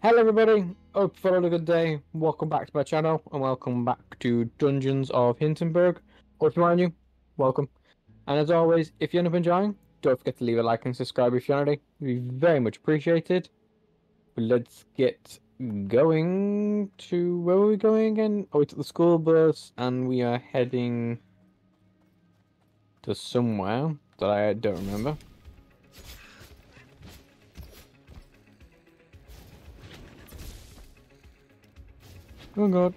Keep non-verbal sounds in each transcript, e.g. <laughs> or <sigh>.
Hello everybody, hope you've had a good day. Welcome back to my channel and welcome back to Dungeons of Hinterberg. Or if you are new, welcome. And as always, if you end up enjoying, don't forget to leave a like and subscribe if you're not already. It'd be very much appreciated. But let's get going to where are we going again? Oh, we took the school bus and we are heading to somewhere that I don't remember. Oh god.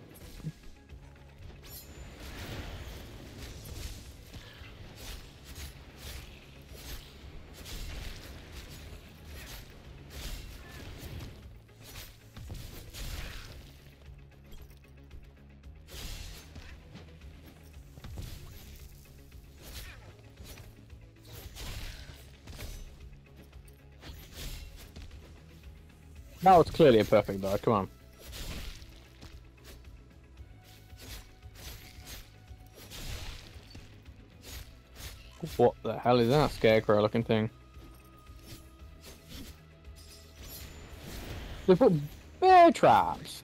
That was clearly a perfect dodge, come on. What the hell is that scarecrow looking thing? They put bear traps!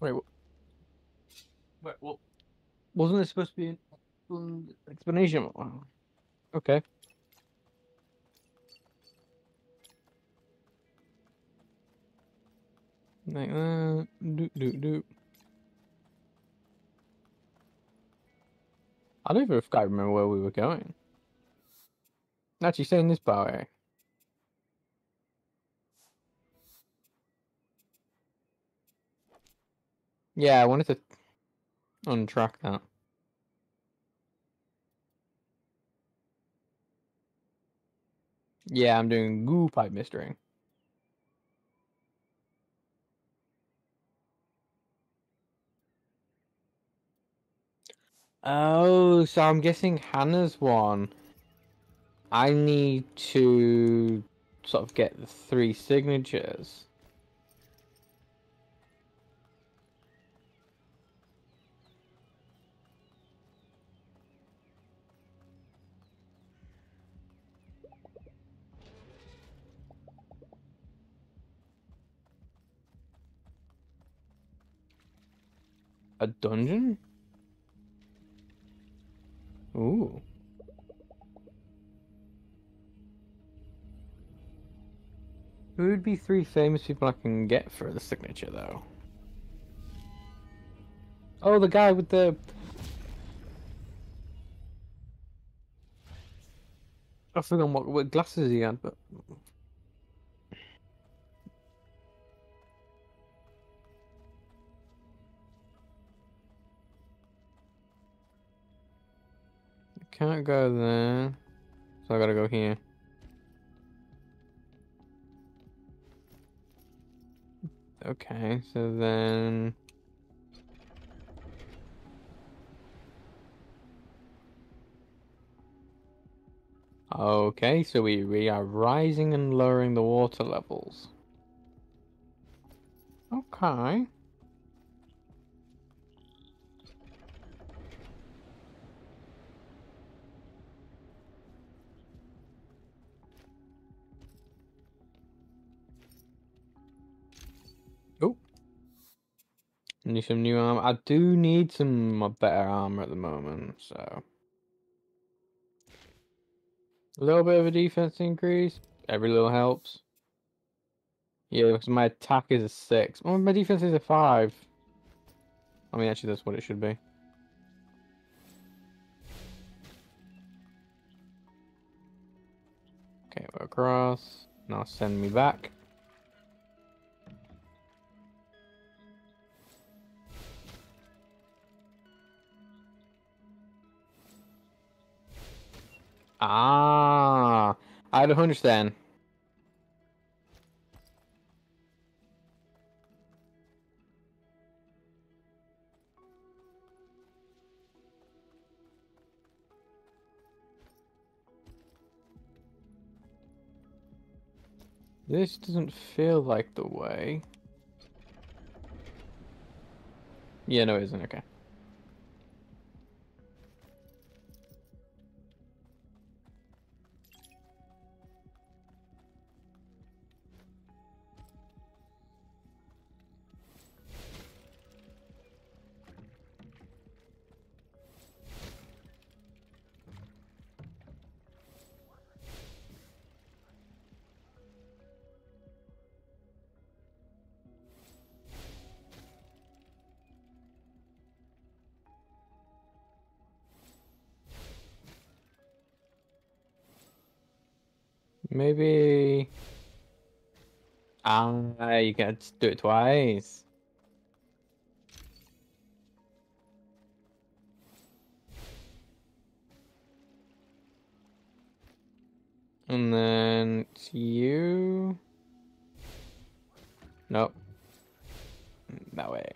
Wait, what? Wait, what? Wasn't it supposed to be explanation? Okay. Like that. Do do do. I don't even if I remember where we were going. Actually, saying this part way. Yeah, I wanted to untrack that. Yeah, I'm doing goo pipe mistering. Oh, so I'm guessing Hannah's one. I need to sort of get the three signatures. A dungeon? Ooh. Who would be three famous people I can get for the signature, though? Oh, the guy with the... I forgot what, what glasses he had, but... Can't go there. So I gotta go here. Okay, so then... Okay, so we, we are rising and lowering the water levels. Okay. Need some new armor. I do need some better armor at the moment, so. A little bit of a defense increase. Every little helps. Yeah, because my attack is a six. Oh, my defense is a five. I mean, actually, that's what it should be. Okay, we're across. Now send me back. Ah, I don't understand. This doesn't feel like the way. Yeah, no, it isn't. Okay. You can do it twice. And then it's you. Nope. That way.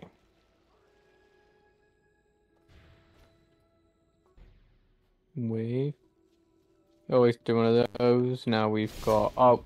Wave. Always do one of those. Now we've got. Oh.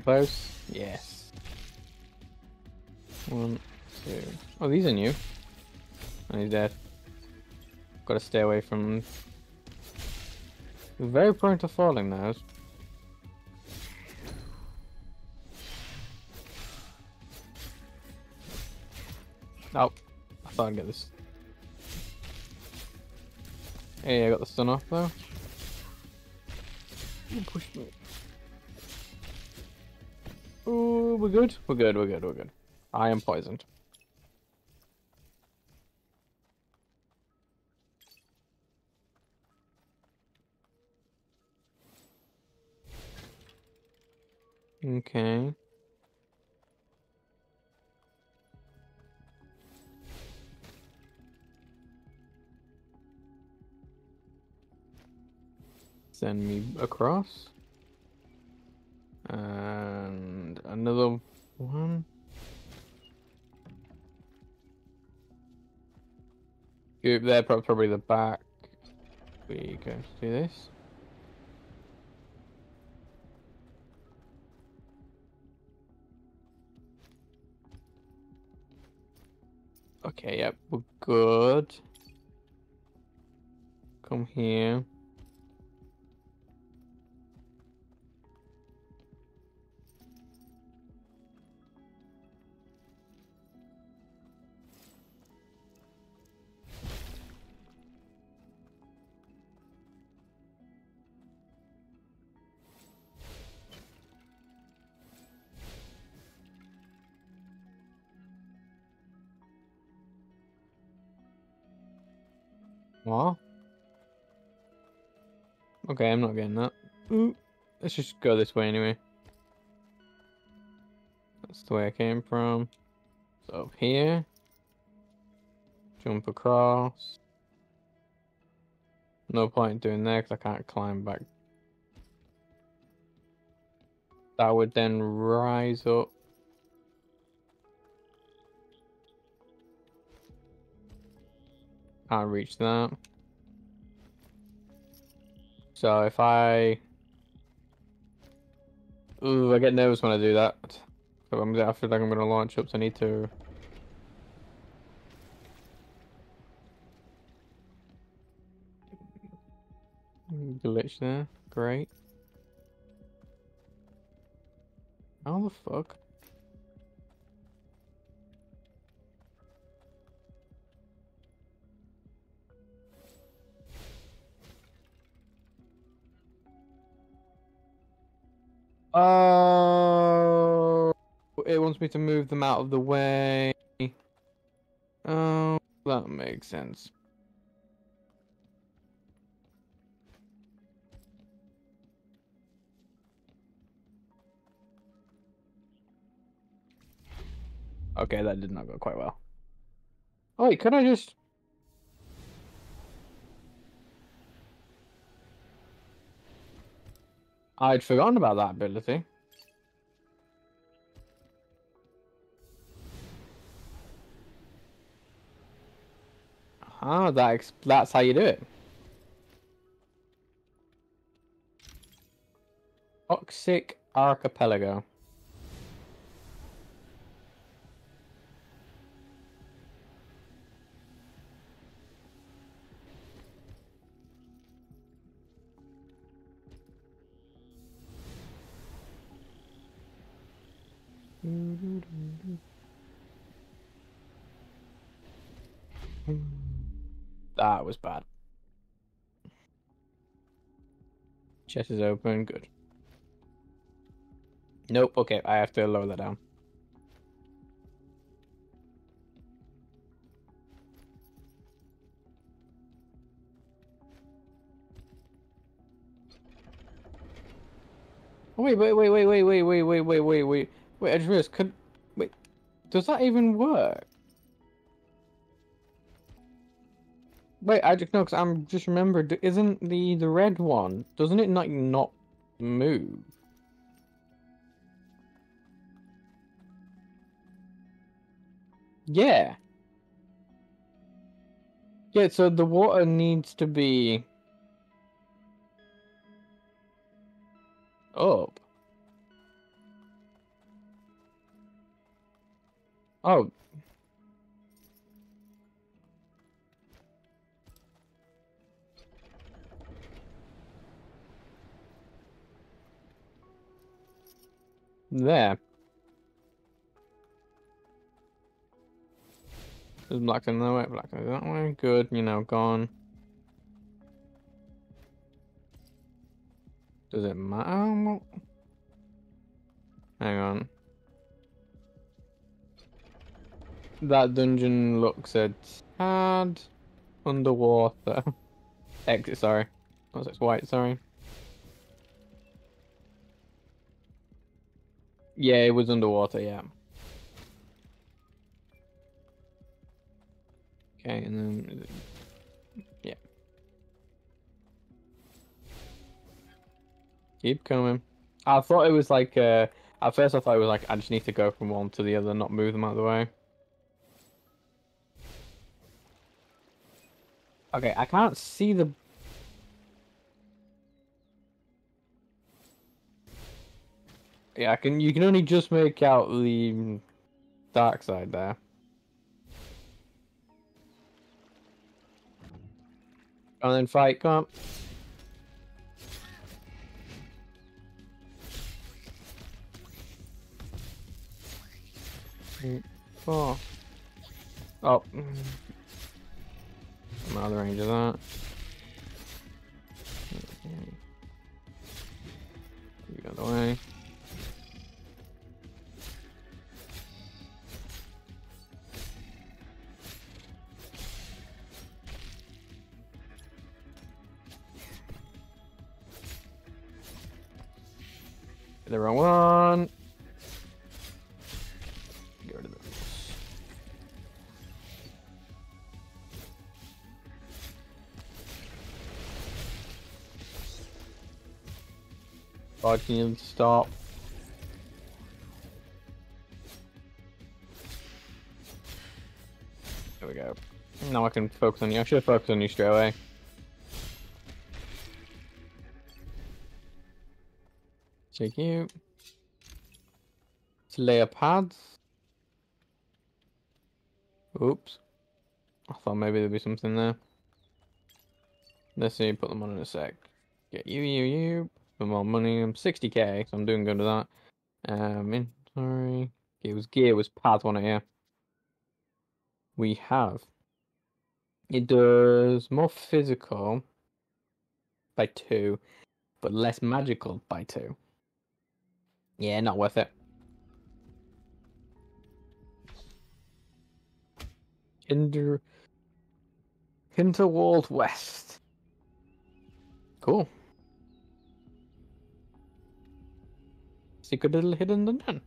Get close? Yes. One, two. Oh, these are new. And he's dead. Gotta stay away from. Very prone to falling now. Oh, I thought I'd get this. Hey, I got the stun off though. Push me. Ooh, we're good. We're good. We're good. We're good. I am poisoned. Okay. Send me across. Another one. Group there, probably the back. We go do this. Okay, yep, we're good. Come here. Okay, I'm not getting that. Ooh. Let's just go this way anyway. That's the way I came from. So up here. Jump across. No point doing that because I can't climb back. That would then rise up. Can't reach that. So if I... Ooh, I get nervous when I do that. So I'm, I feel like I'm going to launch up, so I need to... Glitch there. Great. How the fuck? Oh, it wants me to move them out of the way. Oh, that makes sense. Okay, that did not go quite well. Oh wait, can I just... I'd forgotten about that ability. Ah, that that's how you do it. Toxic Archipelago. That was bad. Chest is open, good. Nope, okay, I have to lower that down. Oh, wait, wait, wait, wait, wait, wait, wait, wait, wait, wait, wait. Wait, I just realized, could... Wait, does that even work? Wait, I just know, because I'm just remembered, isn't the, the red one, doesn't it not, not move? Yeah. Yeah, so the water needs to be up. Oh. There. There's black in that way, black in that way. Good, you know, gone. Does it matter? Hang on. That dungeon looks a tad underwater. <laughs> Exit, sorry. Oh, it's white, sorry. Yeah, it was underwater, yeah. Okay, and then... Yeah. Keep coming. I thought it was like, uh... At first I thought it was like, I just need to go from one to the other, not move them out of the way. Okay, I can't see the... Yeah, I can. You can only just make out the dark side there. And then fight, come on. Four. Oh. I'm out of the range of that. Okay. You got the wrong one. God, can stop? There we go. Now I can focus on you. I should have focused on you straight away. Check you. Slayer pads. Oops. I thought maybe there'd be something there. Let's see, put them on in a sec. Get you, you, you. More money. I'm 60k, so I'm doing good with that. Um, inventory. It was gear was path one here. We have. It does more physical by two, but less magical by two. Yeah, not worth it. Hinder Hinterwald West. Cool. secret little hidden dungeon.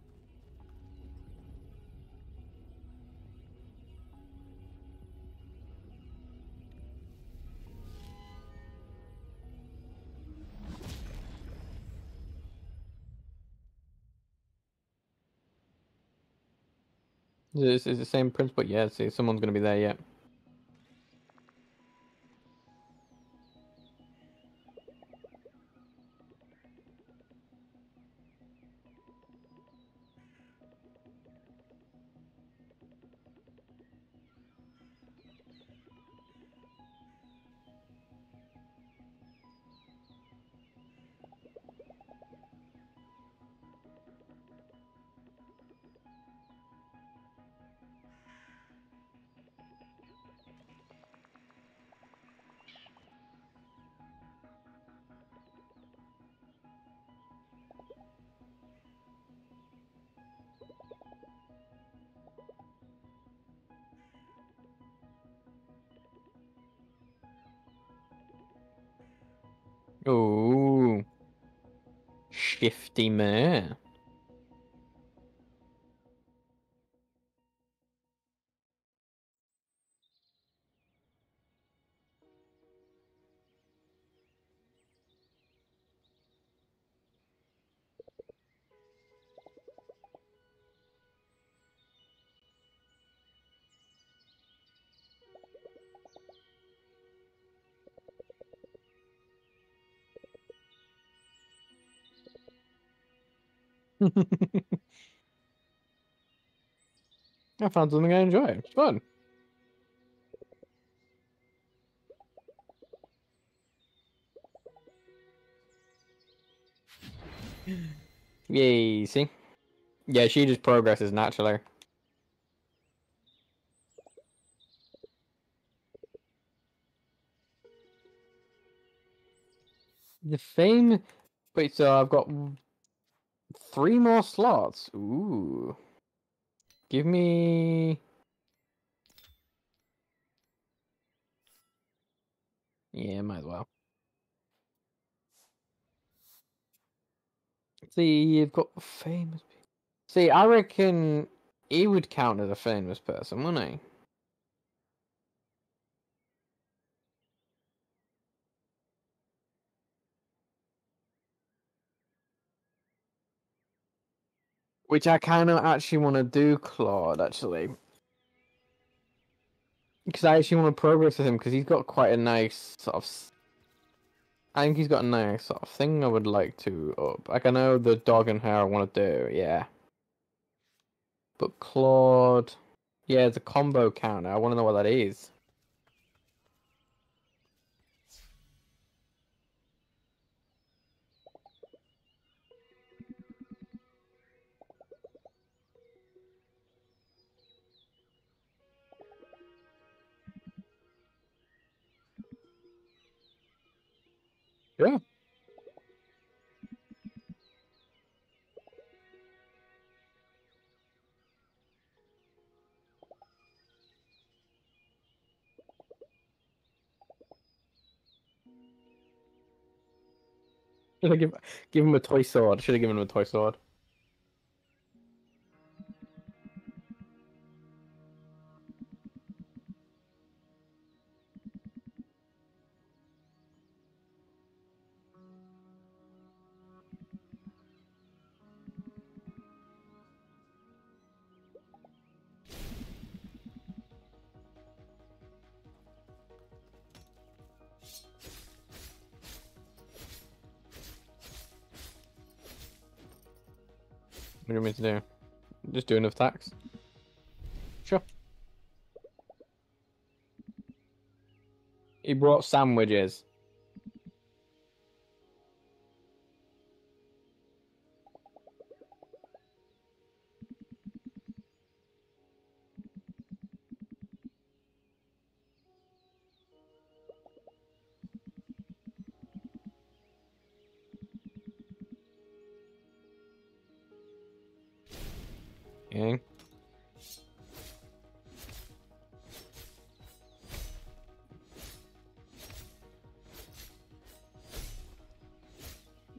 This is the same principle. Yeah, see, someone's going to be there yet. Yeah. 50 more. Found something I enjoy. It's fun. Yay, see? Yeah, she just progresses naturally. The fame. Wait, so I've got three more slots. Ooh. Give me. Yeah, might as well. See, you've got famous. people. See, I reckon he would count as a famous person, wouldn't he? Which I kind of actually want to do, Claude, actually. Because I actually want to progress with him because he's got quite a nice sort of. I think he's got a nice sort of thing I would like to up. Like I know the dog and hair I want to do, yeah. But Claude, yeah, a combo counter. I want to know what that is. Yeah. Should <laughs> I give give him a toy sword? Should have given him a toy sword. To do? Just do enough attacks. Sure. He brought sandwiches. Okay.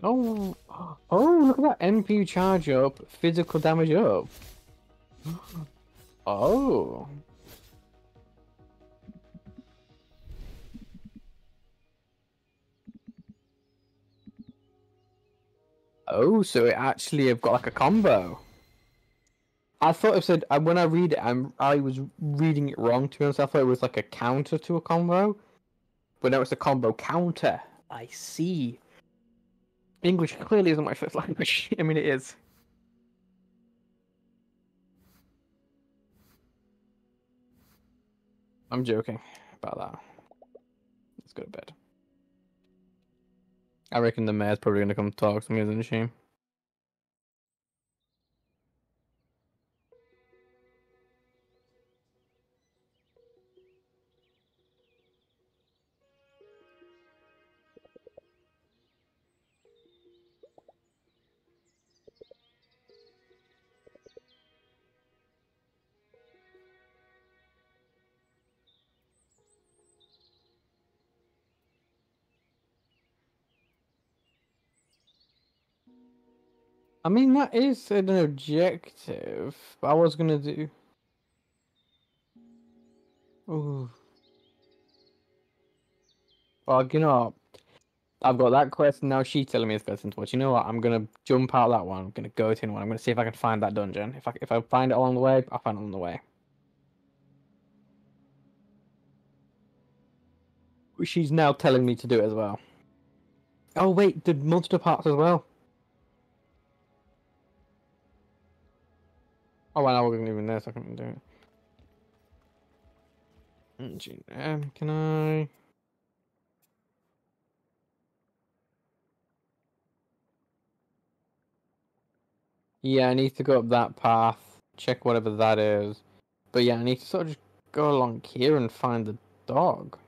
Oh, oh, look at that MP charge up, physical damage up. Oh. Oh, so it actually have got like a combo. I thought it said uh, when I read it, I'm I was reading it wrong. To be honest, I thought it was like a counter to a combo, but no, it's a combo counter. I see. English clearly isn't my first language. <laughs> I mean, it is. I'm joking about that. Let's go to bed. I reckon the mayor's probably gonna come talk to me, isn't she? Mean, that is an objective. I was gonna do. Ooh. Well, you know, I've got that quest, and now she's telling me it's got into. You know what? I'm gonna jump out that one. I'm gonna go to one. I'm gonna see if I can find that dungeon. If I if I find it along the way, I'll find it along the way. She's now telling me to do it as well. Oh wait, did monster parts as well? Oh, well, I wasn't even there, so I couldn't do it. Um, can I? Yeah, I need to go up that path, check whatever that is. But yeah, I need to sort of just go along here and find the dog.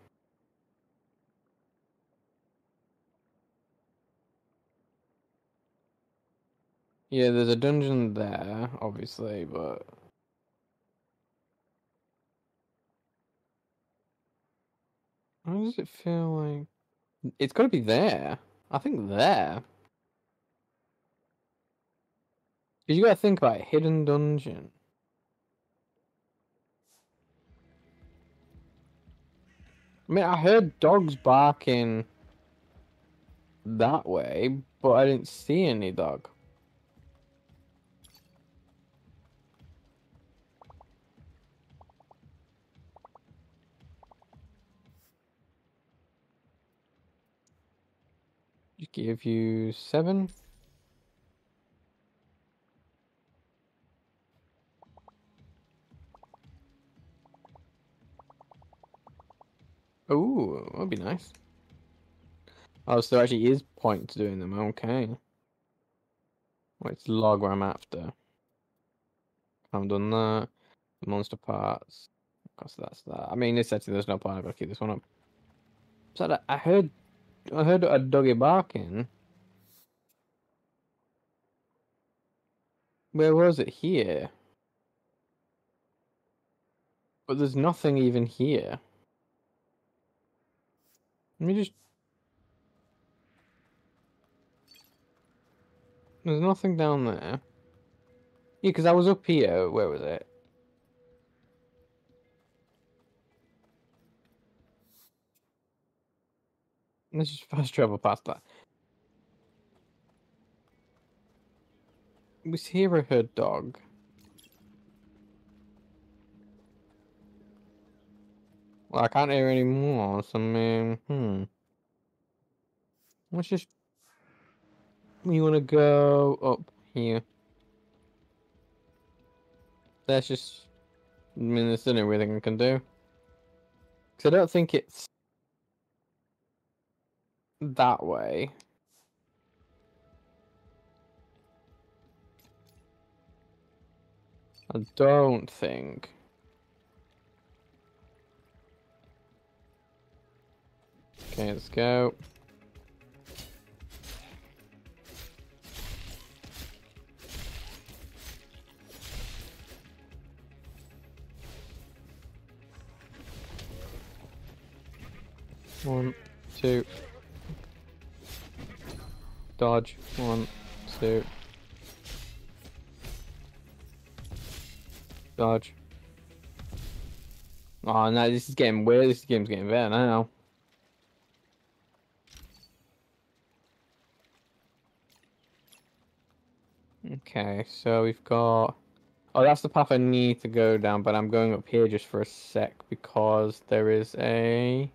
Yeah, there's a dungeon there, obviously, but how does it feel like it's got to be there? I think there. You got to think about hidden dungeon. I mean, I heard dogs barking that way, but I didn't see any dog. Give you seven. Oh, that'd be nice. Oh, so there actually is point to doing them. Okay. Wait, it's log where I'm after. I've done that. Monster parts. Of course, that's that. I mean, it's actually there's no point. I've got to keep this one up. So I heard I heard a doggy barking. Where was it? Here. But there's nothing even here. Let me just... There's nothing down there. Yeah, because I was up here. Where was it? Let's just fast travel past that. Was here a herd dog? Well, I can't hear any more, so I mean, hmm. Let's just... We want to go up here. That's just... I mean, there's the only thing I can do. Because I don't think it's that way. I don't think. Okay, let's go. One, two, Dodge. One, two. Dodge. Oh no, this is getting weird. This game's getting better now. Okay, so we've got... Oh, that's the path I need to go down, but I'm going up here just for a sec because there is a.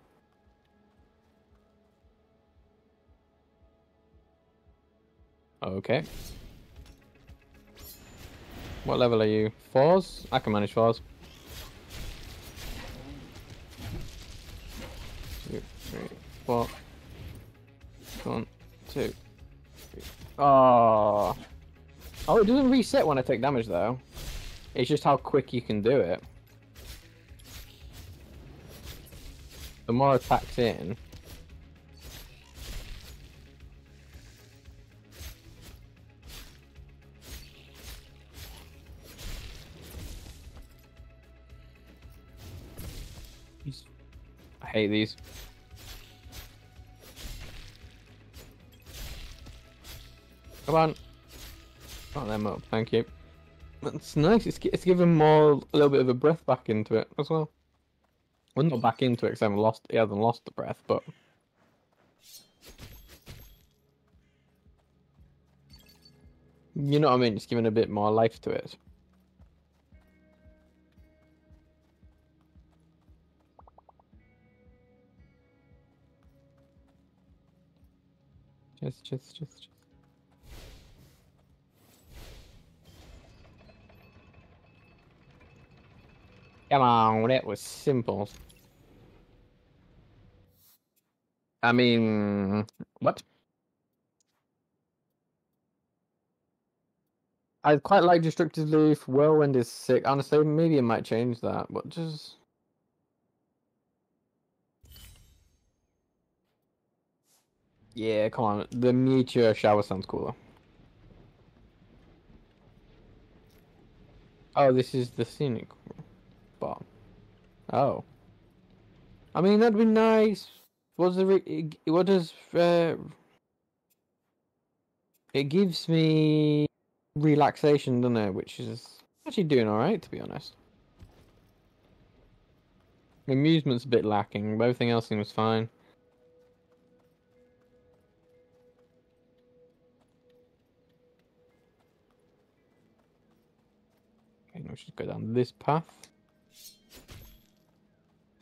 Okay. What level are you? Fours? I can manage fours. Two, three, four. One, two. Three. Oh. Oh, it doesn't reset when I take damage though. It's just how quick you can do it. The more attacks in. Hate these. Come on. Oh, them up. Thank you. That's nice. It's, it's given more a little bit of a breath back into it as well. Well, not back into it because I haven't lost. He hasn't lost the breath, but you know what I mean. It's giving a bit more life to it. Just, just, just, just. Come on, that was simple. I mean, what? I quite like Destructive Leaf. Whirlwind is sick. Honestly, maybe it might change that, but just. Yeah, come on. The Meteor Shower sounds cooler. Oh, this is the scenic spot. Oh. I mean, that'd be nice. What's the what does uh, it gives me relaxation, doesn't it? Which is actually doing all right, to be honest. Amusement's a bit lacking, but everything else seems fine. We should go down this path.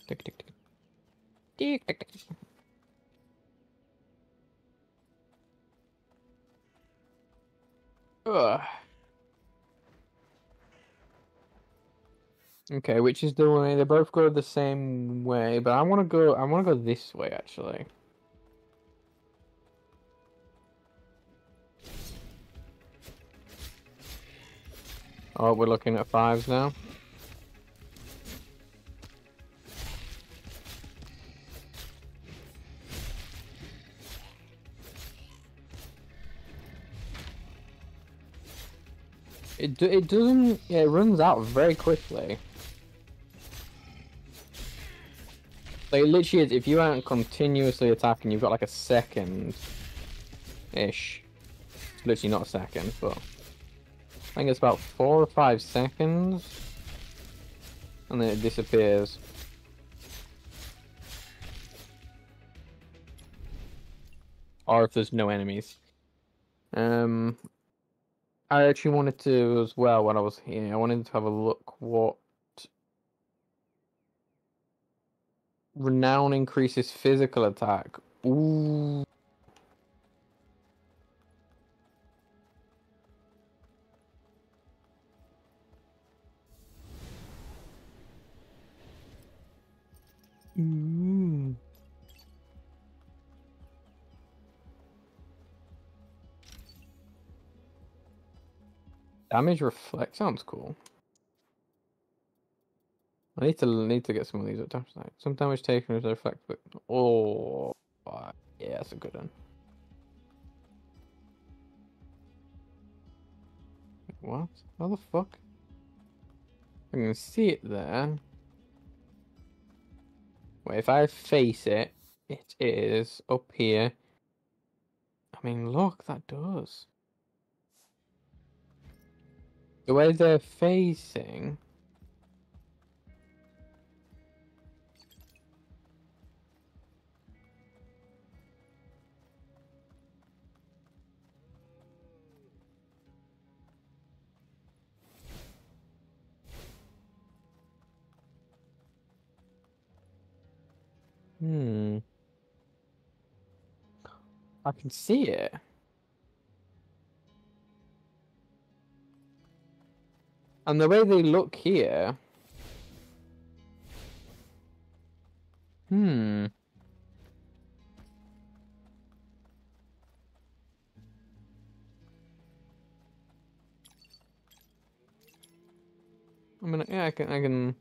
Tick, tick, tick. Tick, tick, tick. Ugh. Okay, which is the way? They both go the same way, but I want to go. I want to go this way actually. Oh, we're looking at fives now. It do- it doesn't. Yeah, it runs out very quickly. Like it literally. If you aren't continuously attacking, you've got like a second, ish. It's literally not a second, but I think it's about four or five seconds, and then it disappears. Or if there's no enemies. Um, I actually wanted to as well when I was here. I wanted to have a look what renown increases physical attack. Ooh. Ooh. Damage reflect sounds cool. I need to need to get some of these at damage tonight. Some damage taken is reflect, but oh, yeah, that's a good one. What? How the fuck? I can see it there. If I face it, it is up here. I mean, look, that does. The way they're facing. Hmm. I can see it. And the way they look here. Hmm. I mean, yeah, I can, I can.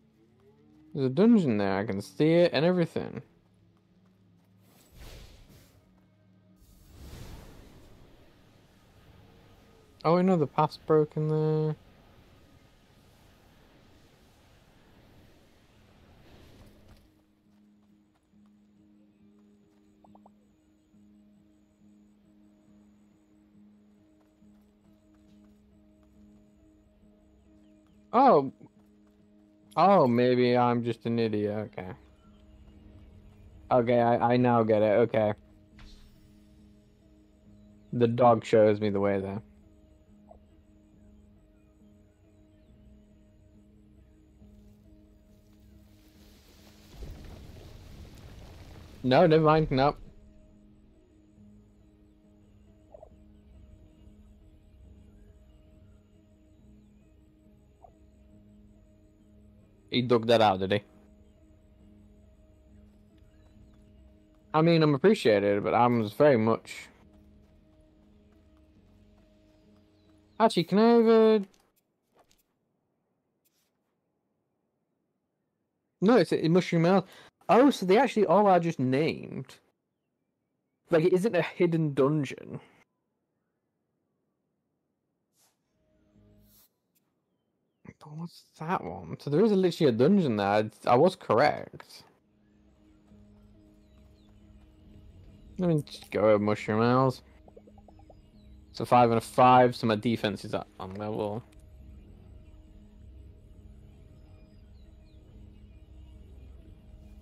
There's a dungeon there. I can see it and everything. Oh, I know the path's broken there. Oh. Oh, maybe I'm just an idiot. Okay. Okay, I, I now get it. Okay. The dog shows me the way there. No, never mind. Nope. He dug that out, did he? I mean, I'm appreciated, but I'm very much. Actually, can I have a? No, it's a mushroom mouth. Oh, so they actually all are uh, just named. Like, it isn't a hidden dungeon. What's that one? So there is literally a dungeon there. I was correct. Let me just go over Mushroom Isles. So five and a five, so my defense is up on level.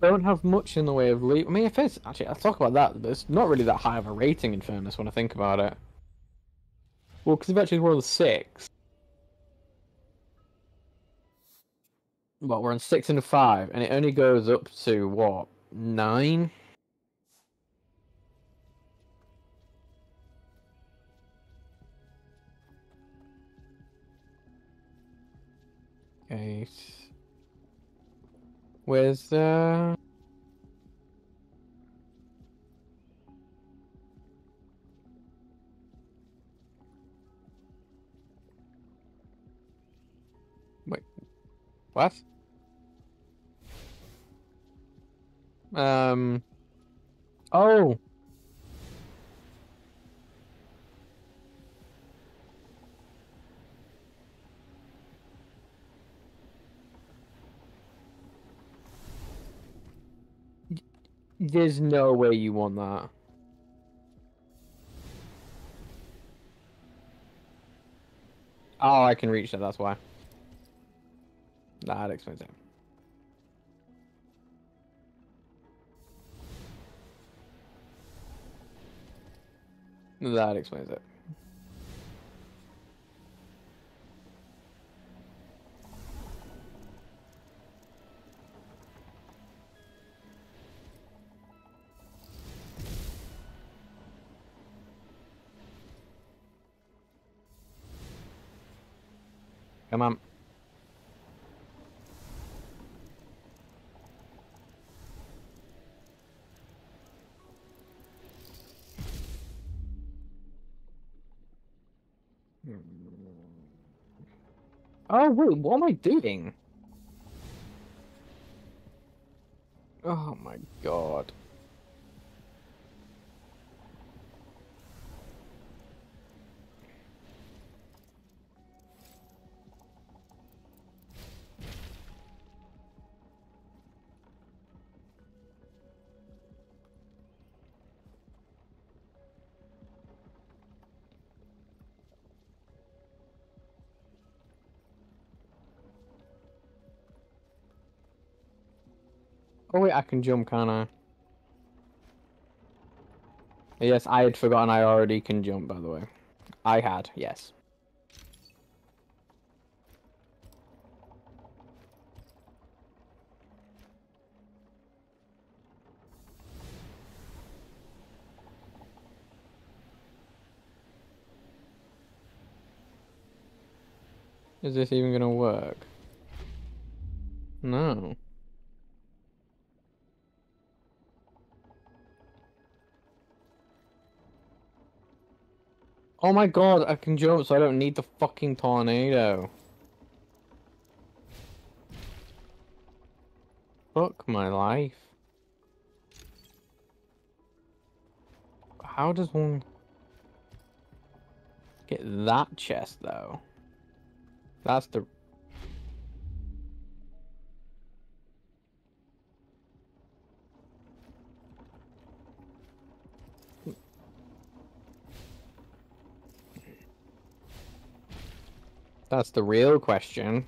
Don't have much in the way of leap. I mean, if it's actually, I'll talk about that, but it's not really that high of a rating in fairness when I think about it. Well, because if actually rolled a six. Well, we're on six and five, and it only goes up to what nine. Okay. Where's the? Wait. What? Um. Oh. There's no way you want that. Oh, I can reach that, that's why. That explains it. That explains it. Come on. Oh wait, what am I doing? Oh my god. Oh wait, I can jump, can't I? Yes, I had forgotten I already can jump, by the way. I had, yes. Is this even gonna work? No. Oh my god, I can jump so I don't need the fucking tornado. Fuck my life. How does one get that chest though? That's the That's the real question.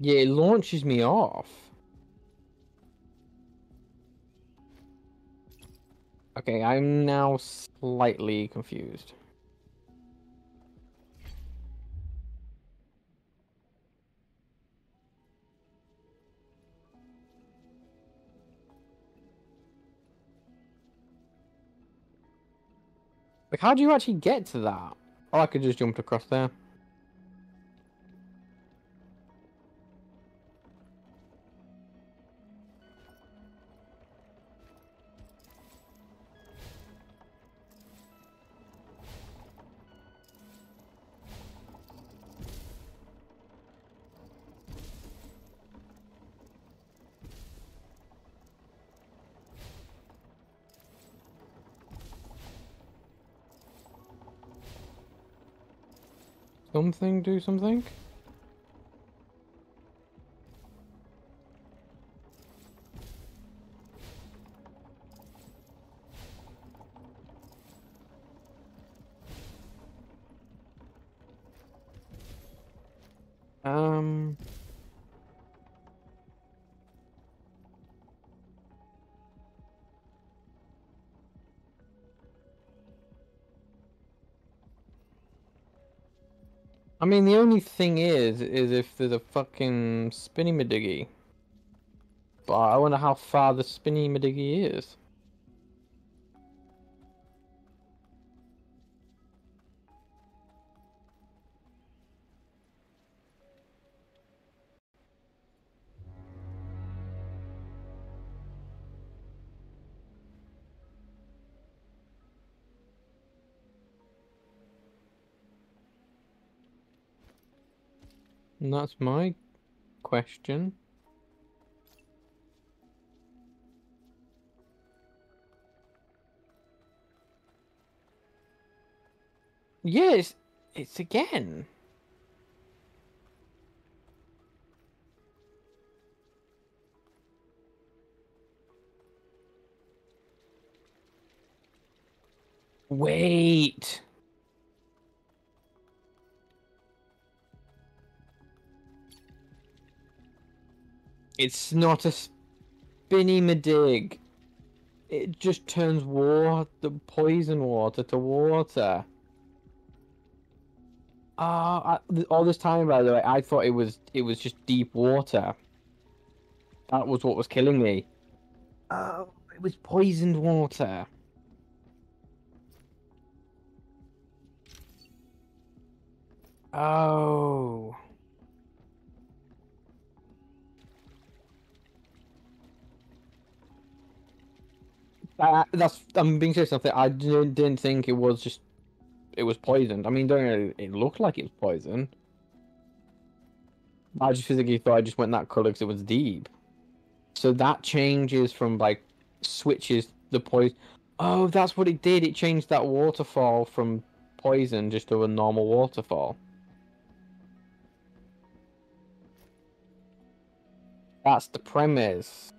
Yeah, it launches me off. Okay, I'm now slightly confused. Like, how do you actually get to that? Oh, I could just jump across there. Something do something? I mean, the only thing is, is if there's a fucking spinny madiggy. But I wonder how far the spinny madiggy is. And that's my question. Yes, it's again. Wait. It's not a spinny madig. It just turns water, the poison water to water. Ah, uh, all this time, by the way, I thought it was it was just deep water. That was what was killing me. Oh, it was poisoned water. Oh. I, that's I'm being serious. Something I didn't, think it was just it was poisoned. I mean, don't it looked like it was poisoned. I just physically thought I just went that color because it was deep. So that changes from like switches the poison. Oh, that's what it did. It changed that waterfall from poison just to a normal waterfall. That's the premise.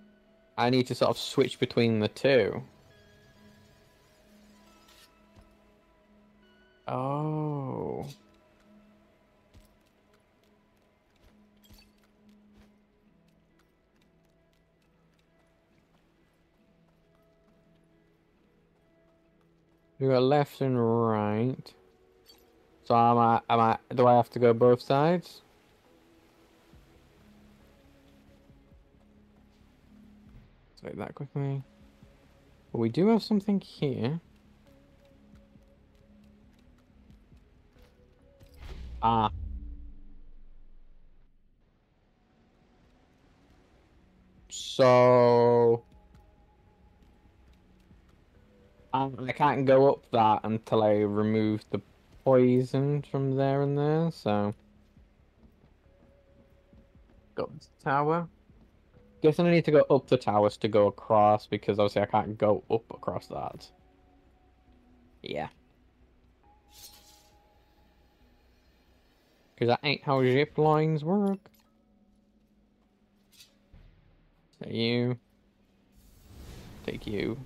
I need to sort of switch between the two. Oh. You got left and right. So am I, am I, do I have to go both sides? Activate that quickly. But we do have something here. Ah. So... Um, I can't go up that until I remove the poison from there and there, so... Got the tower. Guess I need to go up the towers to go across, because obviously I can't go up across that. Yeah. Because that ain't how zip lines work. You. Take you.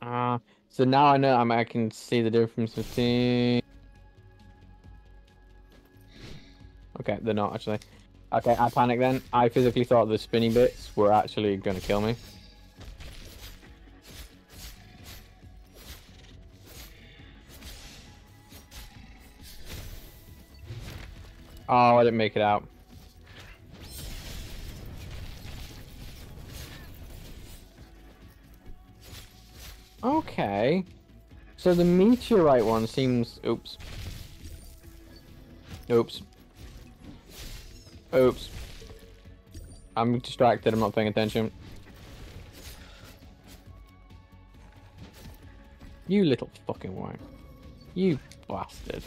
Ah, uh, so now I know I'm, I can see the difference between... Okay, they're not actually. Okay, I panicked then. I physically thought the spinny bits were actually going to kill me. Oh, I didn't make it out. Okay. So the meteorite one seems... Oops. Oops. Oops. I'm distracted, I'm not paying attention. You little fucking wine. You bastard.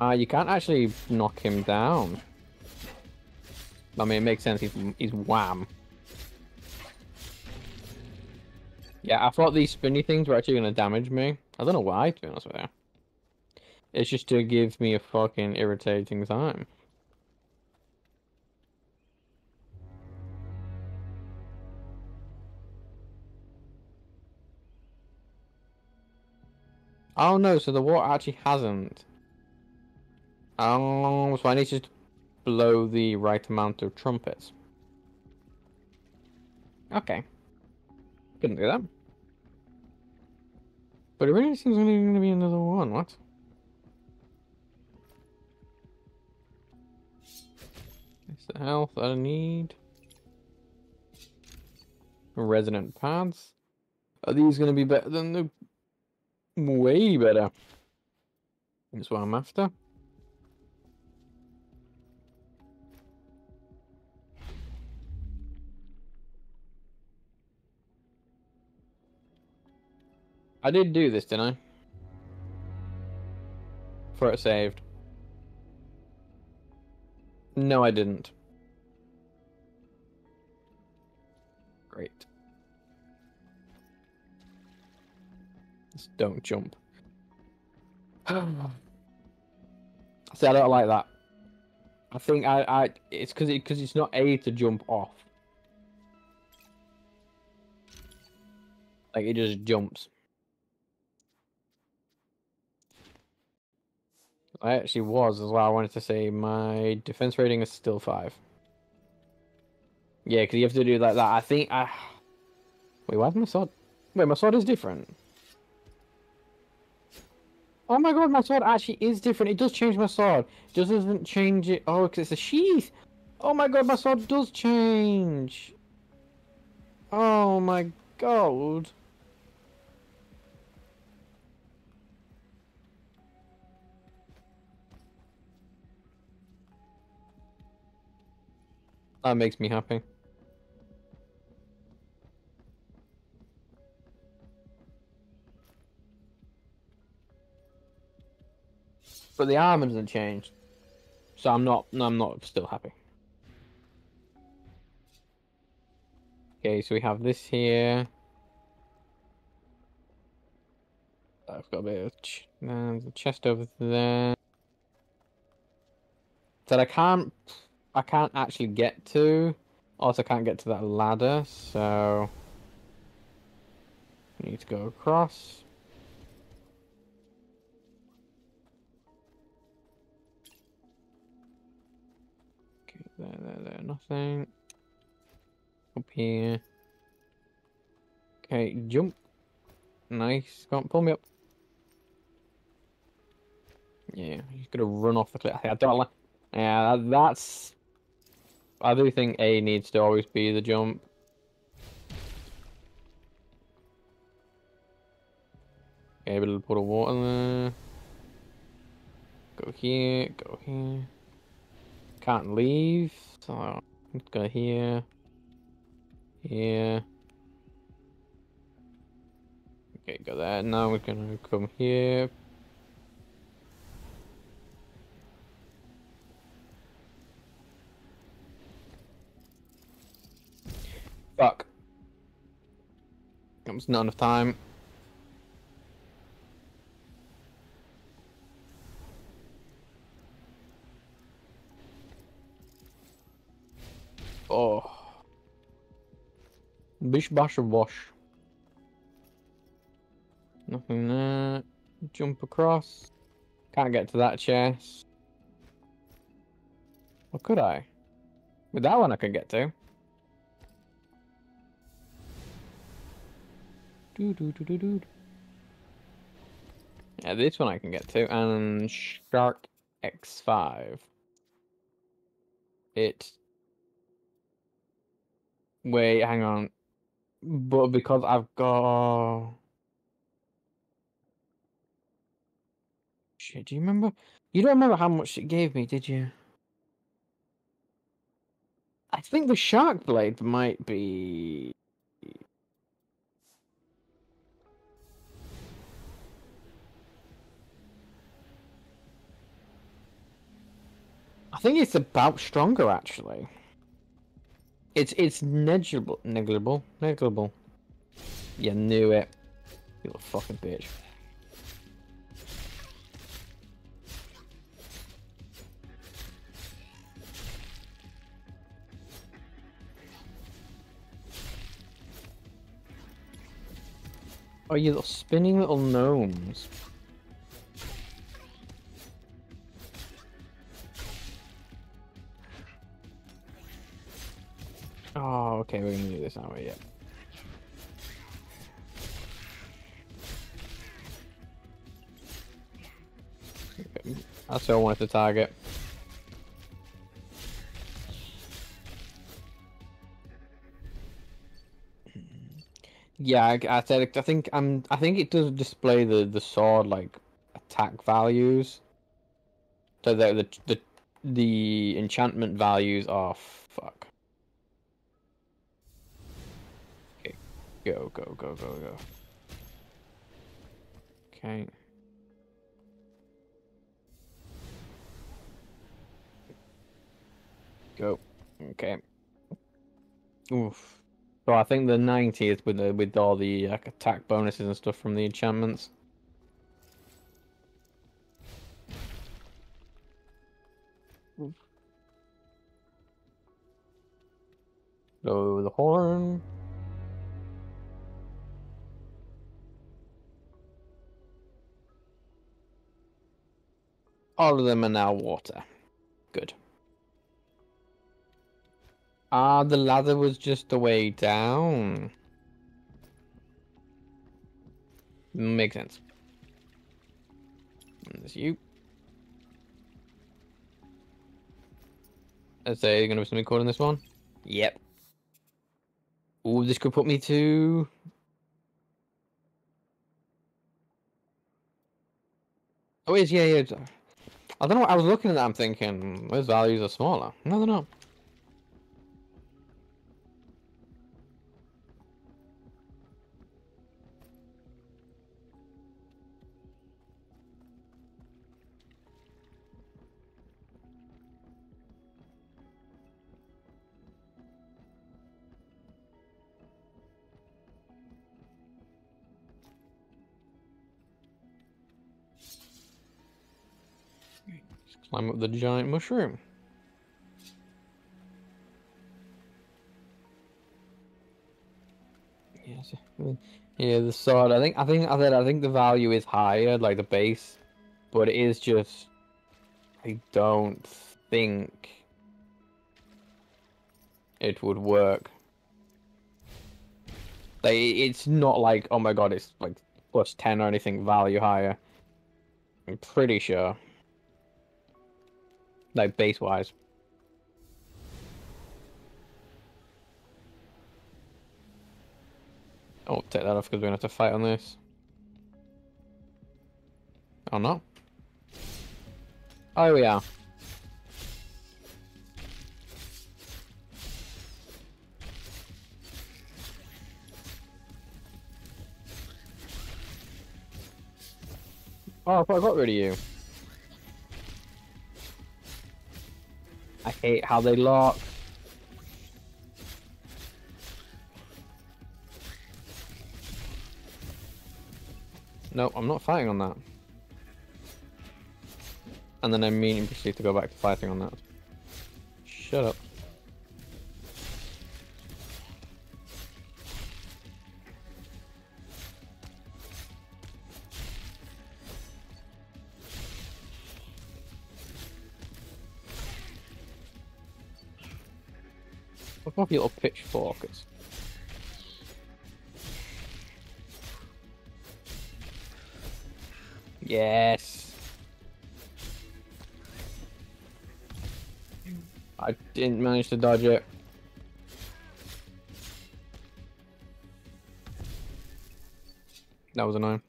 Uh, you can't actually knock him down. I mean, it makes sense. He's, he's wham. Yeah, I thought these spinny things were actually going to damage me. I don't know why, to be honest with you. It's just to give me a fucking irritating time. Oh no, so the water actually hasn't. Oh, so I need to blow the right amount of trumpets. Okay. Couldn't do that. But it really seems like going to be another one. What? It's the health I need. Resonant pads. Are these going to be better than the... Way better. That's what I'm after. I did do this, didn't I? For it saved. No, I didn't. Great. Just don't jump. <sighs> See, I don't like that. I think I, I it's because it, cause it's not A to jump off. Like, it just jumps. I actually was as well. I wanted to say my defense rating is still five. Yeah, because you have to do like that. I think I. Wait, why's my sword? Wait, my sword is different. Oh my god, my sword actually is different. It does change my sword. It just doesn't change it. Oh, because it's a sheath. Oh my god, my sword does change. Oh my god. That makes me happy. But the armor doesn't change. So I'm not I'm not still happy. Okay, so we have this here. I've got a bit of ch uh, there's a chest over there. That I can't I can't actually get to. Also, can't get to that ladder, so need to go across. Okay, there, there, there, nothing. Up here. Okay, jump. Nice. Come on, pull me up. Yeah, he's gonna run off the cliff. I don't like. Yeah, that's. I do think A needs to always be the jump. Able to put a water there. Go here, go here. Can't leave, so let's go here. Here. Okay, go there. Now we're gonna come here. Comes not enough time. Oh. Bish bash wash. Nothing there. Jump across. Can't get to that chest. Or could I? With that one I could get to. Yeah, this one I can get to, and Shark X5. It. Wait, hang on. But because I've got. Shit, do you remember? You don't remember how much it gave me, did you? I think the Shark Blade might be. I think it's about stronger actually. It's it's negligible, negligible, negligible. You knew it, you little fucking bitch. Oh, you little spinning little gnomes. Oh, okay, we're gonna do this, aren't we? Yeah. I wanted to target. Yeah, I, I said I think I'm. I think it does display the the sword like attack values. So the the the, the enchantment values are go go go go go. Okay. Go. Okay. Oof. So I think the 90 is with the, with all the like, attack bonuses and stuff from the enchantments. Oof. So the horn. All of them are now water. Good. Ah, the ladder was just the way down. Makes sense. And there's you. Is there gonna be something caught in this one? Yep. Oh, this could put me to. Oh, is yeah, yeah. I don't know. I was looking at that. I'm thinking those values are smaller. No, they're not. Climb up the giant mushroom. Yes. Yeah, the sword. I think. I think. I said. I think the value is higher, like the base, but it is just. I don't think it would work. Like, it's not like oh my god, it's like plus 10 or anything value higher. I'm pretty sure. Like, base wise. Oh, take that off because we're going to have to fight on this. Oh no. Oh, we are. Oh, I I got rid of you. Hate how they lock. No, I'm not fighting on that. And then I immediately proceed to go back to fighting on that. Shut up. Your little pitchforks. Yes. I didn't manage to dodge it. That was annoying.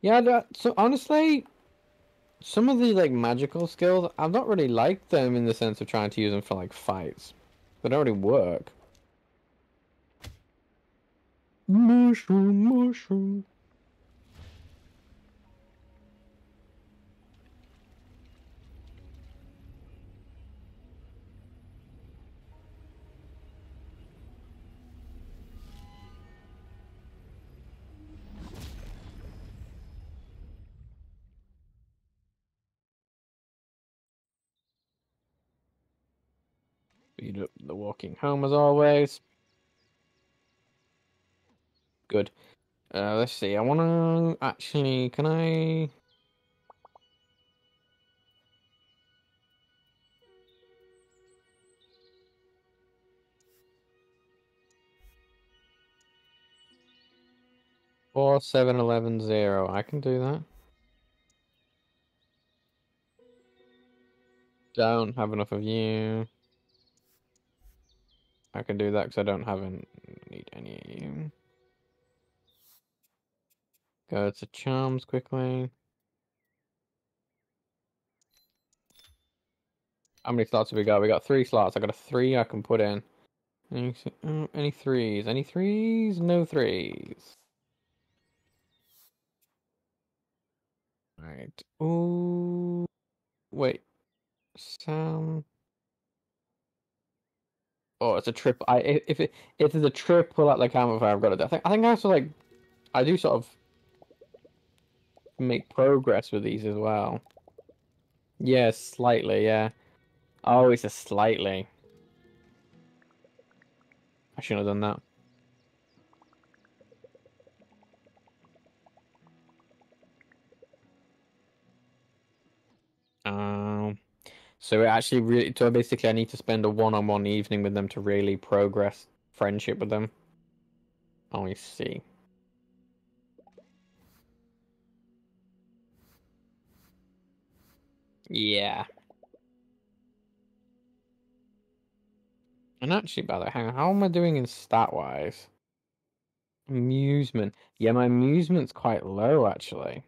Yeah, that, so honestly, some of the like magical skills, I've not really liked them in the sense of trying to use them for like fights. They don't really work. Mushroom, mushroom. Walking home as always. Good. Uh, let's see. I want to actually. Can I? Four seven eleven zero. I can do that. Don't have enough of you. I can do that because I don't have any, need any. Go to charms quickly. How many slots have we got? We got three slots. I got a three I can put in. Any, uh, any threes? Any threes? No threes. Alright. Ooh. Wait. Sam. Oh, it's a trip. I if it if it's a triple at the camouflage, I've got to do. I think I think I also like I do sort of make progress with these as well. Yeah, slightly, yeah. Oh, it's a slightly. I shouldn't have done that. Um, so it actually really, so basically I need to spend a one-on-one evening with them to really progress friendship with them. Oh, I see. Yeah. And actually, by the way, hang on, how am I doing in stat-wise? Amusement. Yeah, my amusement's quite low, actually.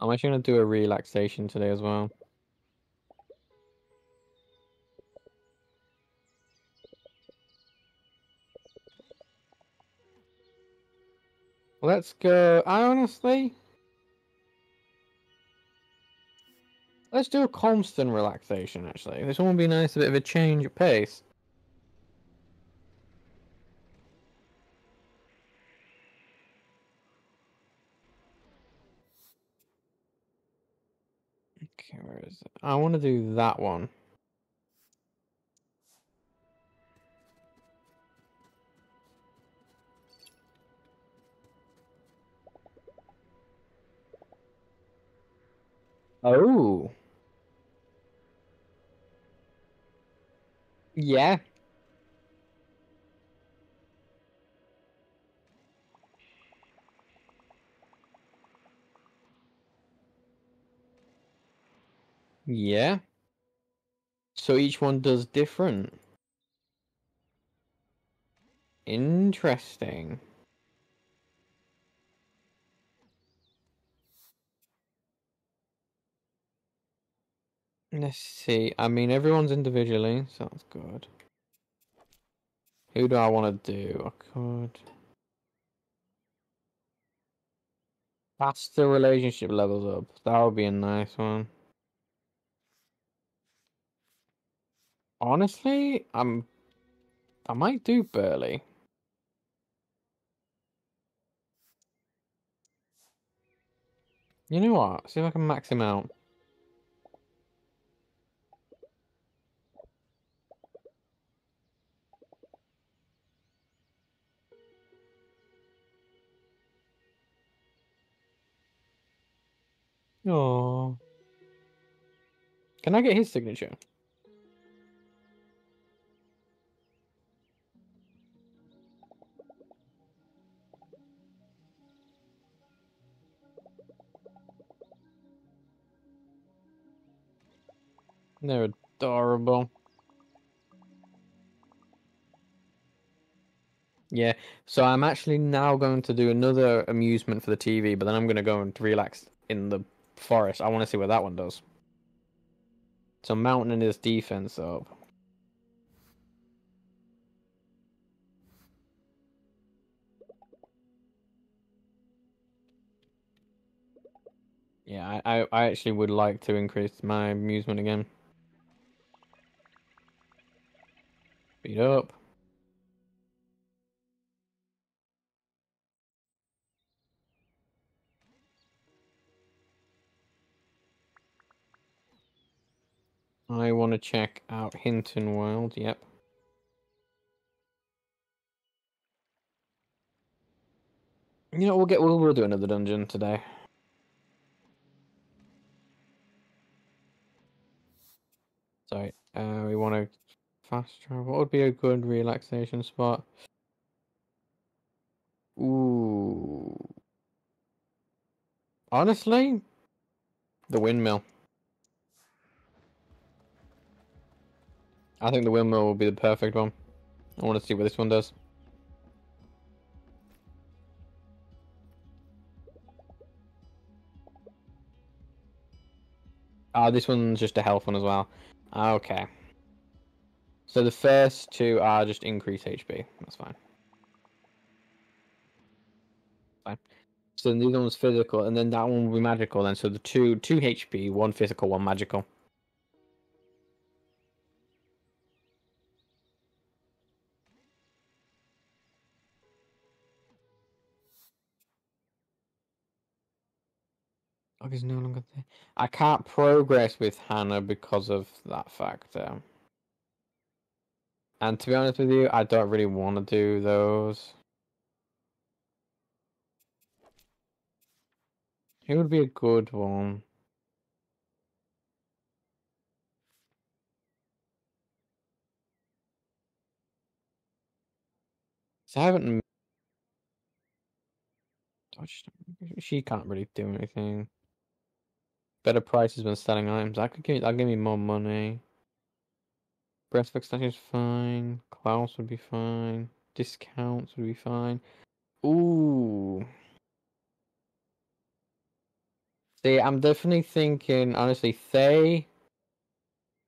I'm actually going to do a relaxation today as well. Let's go. I honestly. Let's do a constant relaxation, actually. This one would be nice, a bit of a change of pace. Okay, where is it? I want to do that one. Oh. Yeah. Yeah. So each one does different. Interesting. Let's see. I mean, everyone's individually, so that's good. Who do I want to do? I could. Faster relationship levels up. That would be a nice one. Honestly, I'm. I might do Burly. You know what? See if I can max him out. Oh. Can I get his signature? They're adorable. Yeah, so I'm actually now going to do another amusement for the TV, but then I'm going to go and relax in the forest. I want to see what that one does. So mountain his defense up. Yeah, I, I, I actually would like to increase my amusement again. Beat up. I want to check out Hinterwald, yep. You know, we'll get we'll, we'll do another dungeon today. Sorry, uh, we want to fast travel. What would be a good relaxation spot? Ooh. Honestly, the windmill. I think the windmill will be the perfect one. I want to see what this one does. Ah, this one's just a health one as well. Okay. So the first two are just increase HP. That's fine. Fine. So the other one's physical, and then that one will be magical. Then so the two two HP, one physical, one magical. Is no longer there. I can't progress with Hannah because of that factor. And to be honest with you, I don't really want to do those. It would be a good one. So I haven't. She can't really do anything. Better prices when selling items. I could give. I'll give me more money. Breath extension is fine. Klaus would be fine. Discounts would be fine. Ooh. See, I'm definitely thinking, honestly, Thay,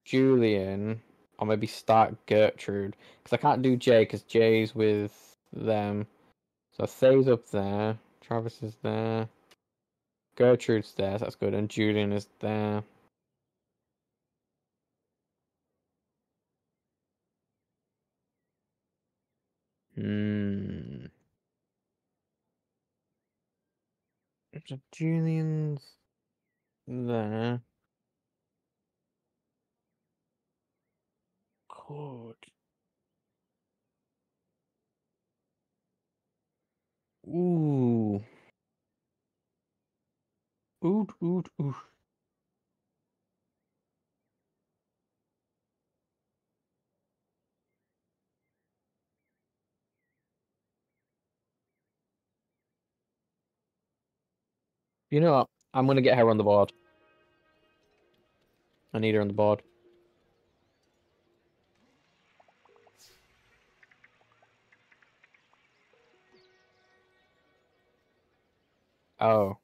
Julian, or maybe start Gertrude. Because I can't do Jay, because Jay's with them. So Thay's up there. Travis is there. Gertrude's there, so that's good. And Julian is there. Mm. Julian's there. God. Ooh. Oot, oot, oof. You know what? I'm gonna get her on the board. I need her on the board. Oh.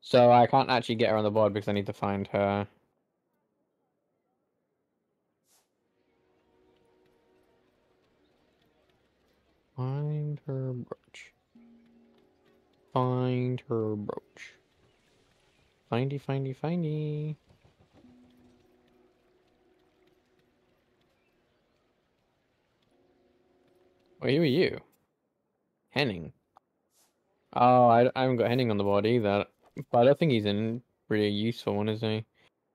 So I can't actually get her on the board because I need to find her. Find her. Find her brooch. Findy, findy, findy. Wait, who are you? Henning. Oh, I, I haven't got Henning on the board either. But I don't think he's in really useful one, is he?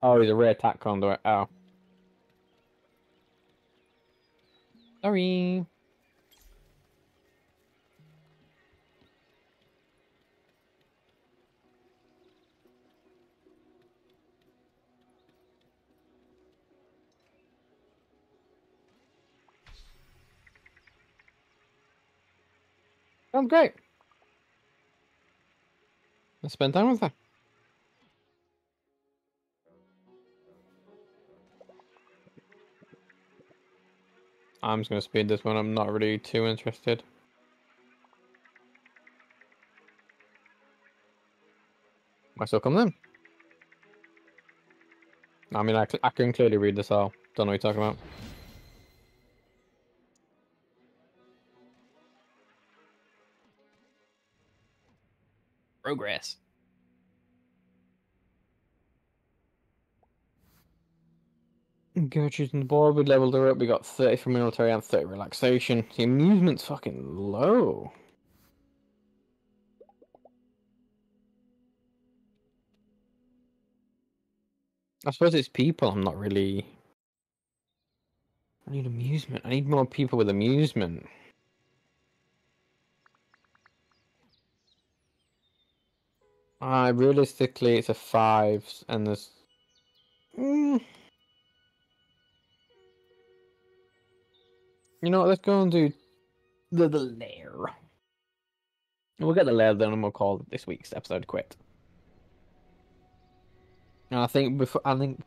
Oh, he's a rare attack conduit. Oh. Sorry. Sounds great. Let's spend time with her. I'm just going to speed this one. I'm not really too interested. I still come then. I mean, I, I can clearly read this all. Don't know what you're talking about. Progress. Gertrude's on the board. We leveled her up. We got 30 for military and 30 relaxation. The amusement's fucking low. I suppose it's people. I'm not really. I need amusement. I need more people with amusement. Uh, realistically, it's a five, and there's. Mm. You know what? Let's go and do the, the lair. We'll get the lair then, and we'll call this week's episode quit. And I think before I think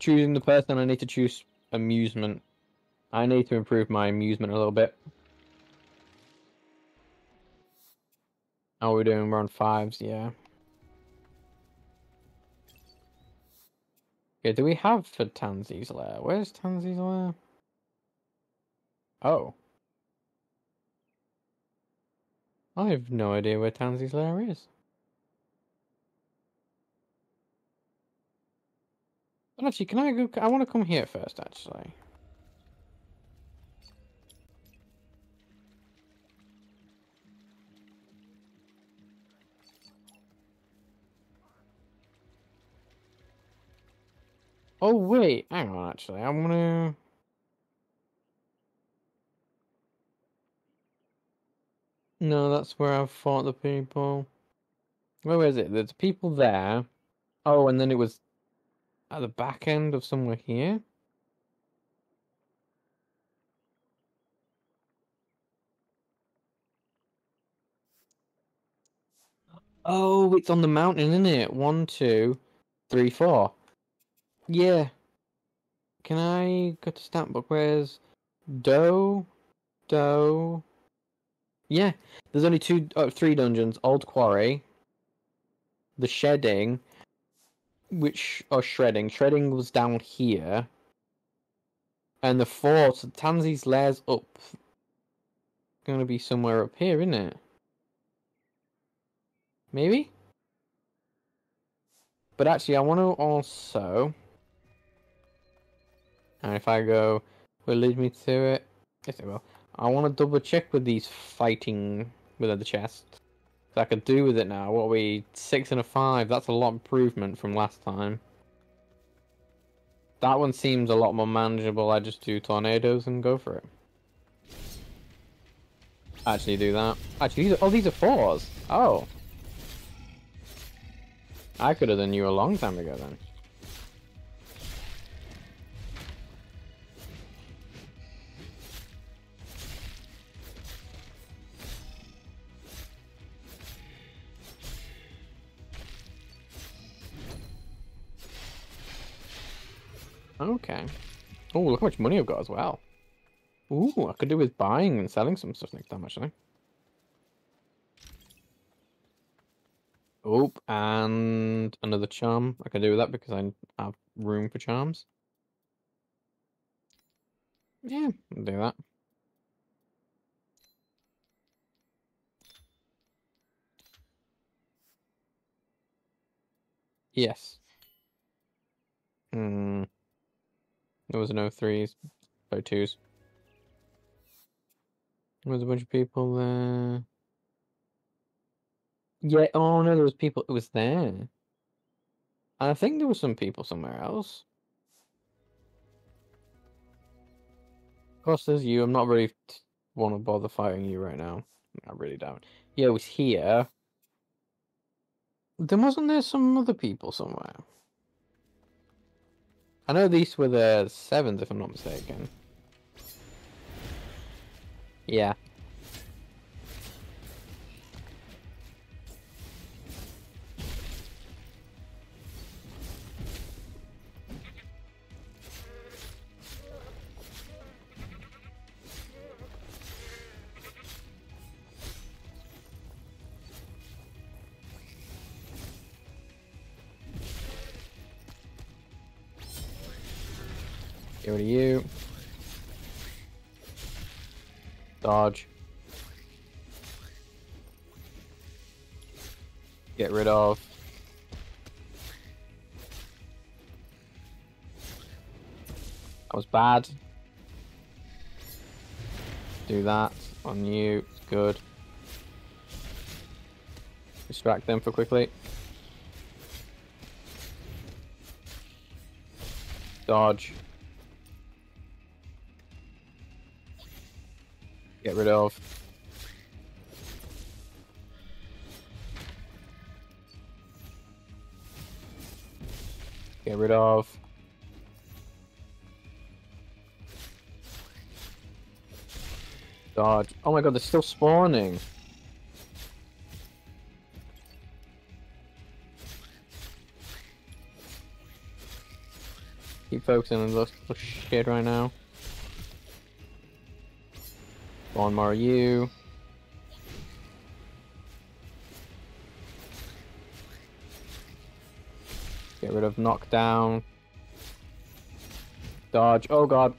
choosing the person, I need to choose amusement. I need to improve my amusement a little bit. How are we doing? We're on fives, yeah. Okay, do we have for Tansy's lair? Where's Tansy's lair? Oh. I have no idea where Tansy's lair is. But actually, can I go? I want to come here first, actually. Oh wait, hang on. Actually, I'm gonna. No, that's where I fought the people. Where is it? There's people there. Oh, and then it was at the back end of somewhere here. Oh, it's on the mountain, isn't it? One, two, three, four. Yeah. Can I go to stamp book? Where's Doe? Doe? Yeah. There's only two, oh, three dungeons. Old Quarry, the Shedding, which or Shredding. Shredding was down here, and the fort. Tansy's lairs up. Going to be somewhere up here, isn't it? Maybe. But actually, I want to also. And if I go, will it lead me to it? Yes, it will. I want to double check with these fighting within the chest. I could do with it now. What are we? Six and a five. That's a lot of improvement from last time. That one seems a lot more manageable. I just do tornadoes and go for it. Actually, do that. Actually, these are, oh, these are fours. Oh. I could have done you a long time ago then. Okay. Oh, look how much money I've got as well. Ooh, I could do with buying and selling some stuff next time, actually. Oh, and another charm. I can do with that because I have room for charms. Yeah, I'll do that. Yes. Hmm. There was no threes, by twos. There was a bunch of people there. Yeah, oh no, there was people, it was there. I think there was some people somewhere else. Of course, there's you. I'm not really want to bother fighting you right now. I really don't. Yeah, it was here. Then wasn't there some other people somewhere? I know these were the sevens, if I'm not mistaken. Yeah. Dodge. Get rid of. That was bad. Do that on you. Good. Distract them for quickly. Dodge. Get rid of. Get rid of. Dodge. Oh my god, they're still spawning. Keep focusing on this shit right now. Lawnmower you. Get rid of knockdown. Dodge. Oh god.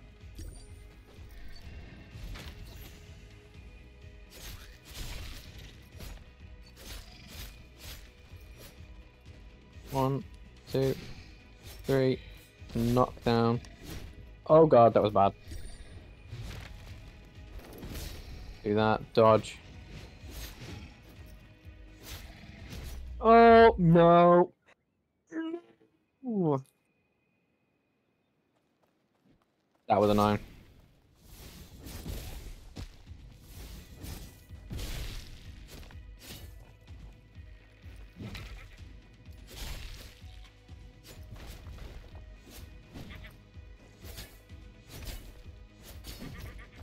One, two, three. Knockdown. Oh god, that was bad. Do that. Dodge. Oh, no. Ooh. That was a nine.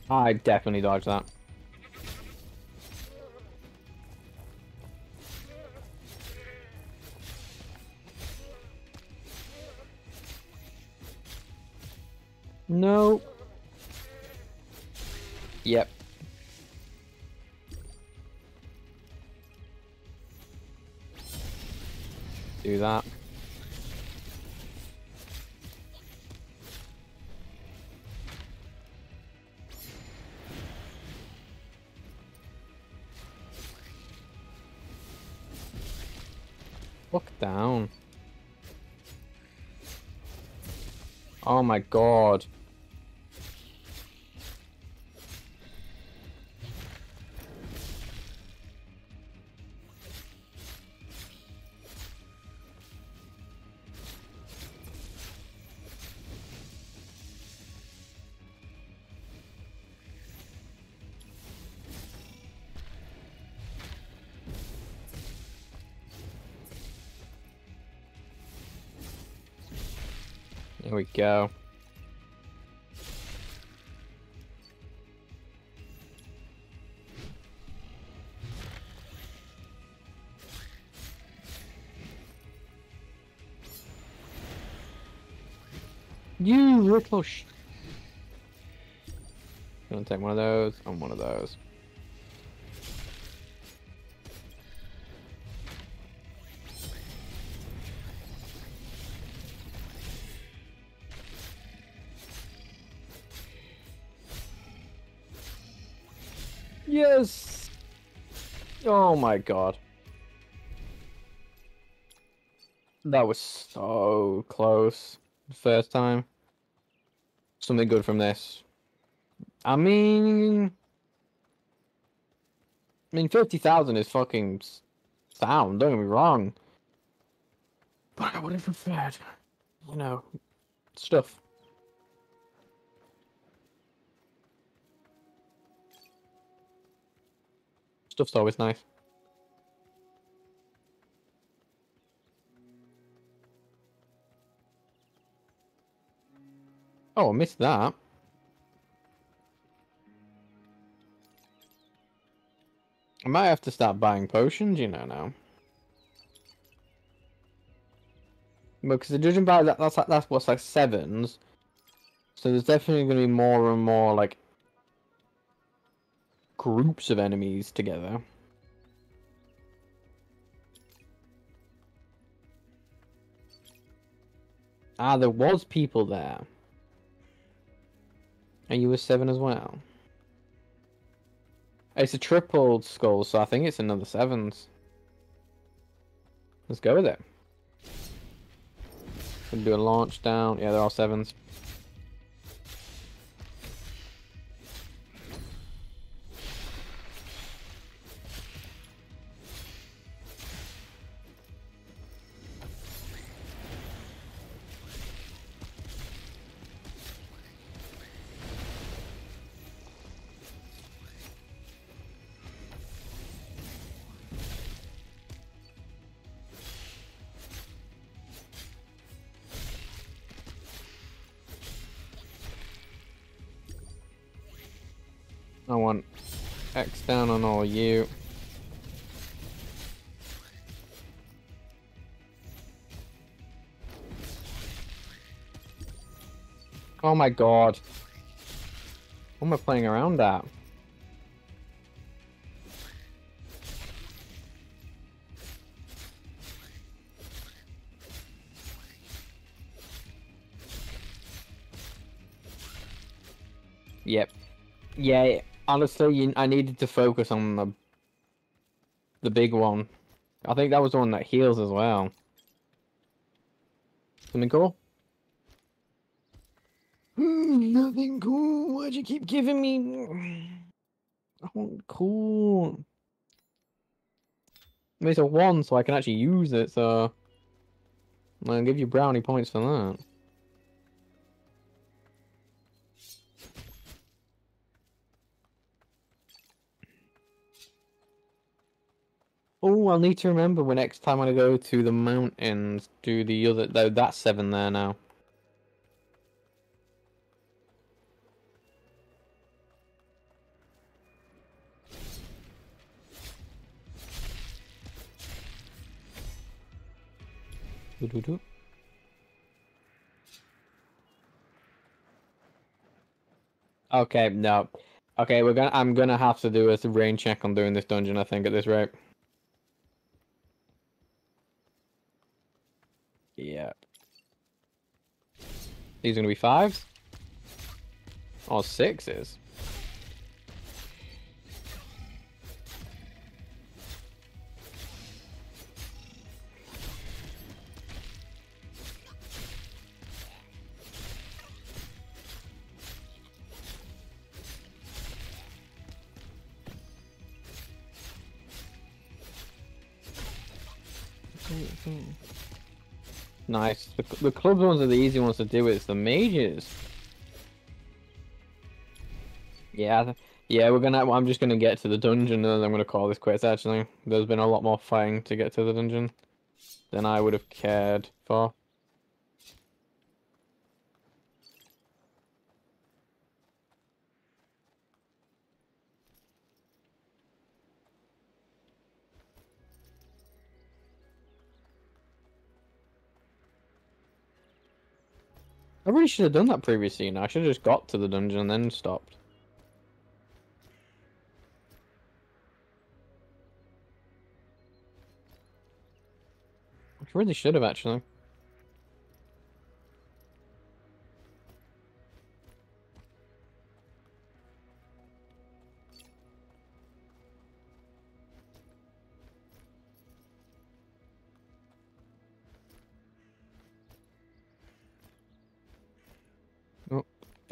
I definitely dodged that. No. Yep. Do that. Look down. Oh my god. Here we go. You little sh. Gonna take one of those and one of those. My god. That was so close. The first time. Something good from this. I mean... I mean, 50,000 is fucking sound, don't get me wrong. But I would have preferred, you know, stuff. Stuff's always nice. Oh, I missed that. I might have to start buying potions, you know, now. Because the judging by that, that's like that's what's like sevens. So there's definitely going to be more and more like groups of enemies together. Ah, there was people there. And you were seven as well. It's a triple skull, so I think it's another sevens. Let's go with it. Gonna do a launch down. Yeah, they're all sevens. You. Oh my god. What am I playing around at? Yep. Yeah, honestly, I needed to focus on the the big one. I think that was the one that heals as well. Something cool? Hmm, nothing cool. Why'd you keep giving me? Oh, cool. It's a one, so I can actually use it. So I'll give you brownie points for that. Oh, I'll need to remember when next time I go to the mountains, do the other. Though that's seven there now. Doo -doo -doo. Okay, no. Okay, we're gonna. I'm gonna have to do a rain check on doing this dungeon. I think at this rate. Yeah. These are gonna be fives? Or sixes? Mm-hmm. Nice. The, the club ones are the easy ones to do. It's the mages. Yeah, yeah. We're gonna. I'm just gonna get to the dungeon, and then I'm gonna call this quits. Actually, there's been a lot more fighting to get to the dungeon than I would have cared for. I really should have done that previously, you know. I should have just got to the dungeon and then stopped. I really should have actually.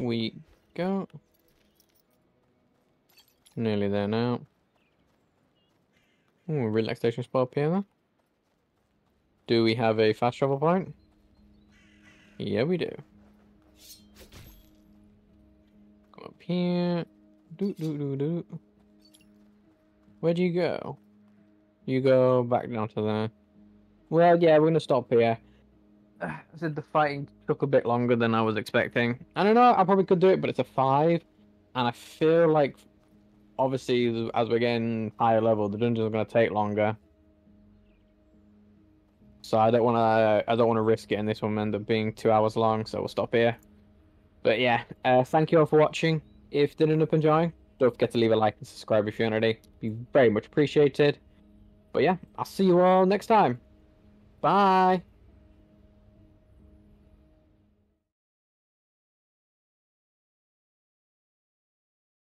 We go. Nearly there now. Ooh, relaxation spot up here then. Do we have a fast travel point? Yeah, we do. Go up here. Do do do do. Where'd you go? You go back down to there. Well, yeah, we're gonna stop here. <sighs> I said the fighting took a bit longer than I was expecting. I don't know. I probably could do it, but it's a five, and I feel like, obviously, as we're getting higher level, the dungeons are gonna take longer. So I don't want to. I don't want to risk it, and this one end up being two hours long. So we'll stop here. But yeah, uh, thank you all for watching. If you did end up enjoying, don't forget to leave a like and subscribe if you're already. Be very much appreciated. But yeah, I'll see you all next time. Bye.